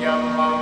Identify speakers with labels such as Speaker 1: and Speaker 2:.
Speaker 1: Yamma.